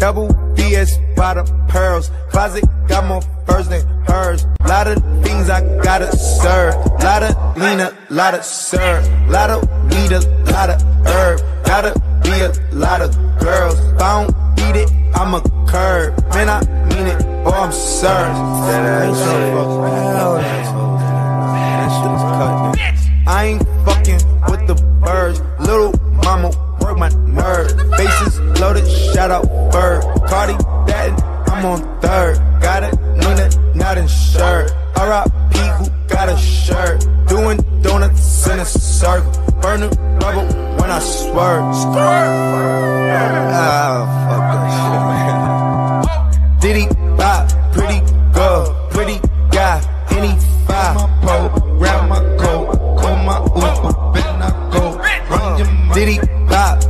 Double BS by the pearls. Closet got more furs than hers. Lot of things I gotta serve. Lot of lean, a lot of serve. Lot of weed, a lot of herb. Gotta be a lot of girls. If I don't beat it, I'm a curb. Man, I mean it, or I'm served. I ain't tryna fuck with no asshole. That shit is cut, nigga. I ain't Shout out Bird, Cardi, Batten, I'm on third. Got it, no that, not insured. R.I.P. who got a shirt. Doing donuts in a circle. Burning bubble when I swerve. Ah, fuck that shit, man. Diddy bop, pretty girl, pretty guy, any five. Mo, grab my coat, call my Uber, then I go. Run your Diddy bop.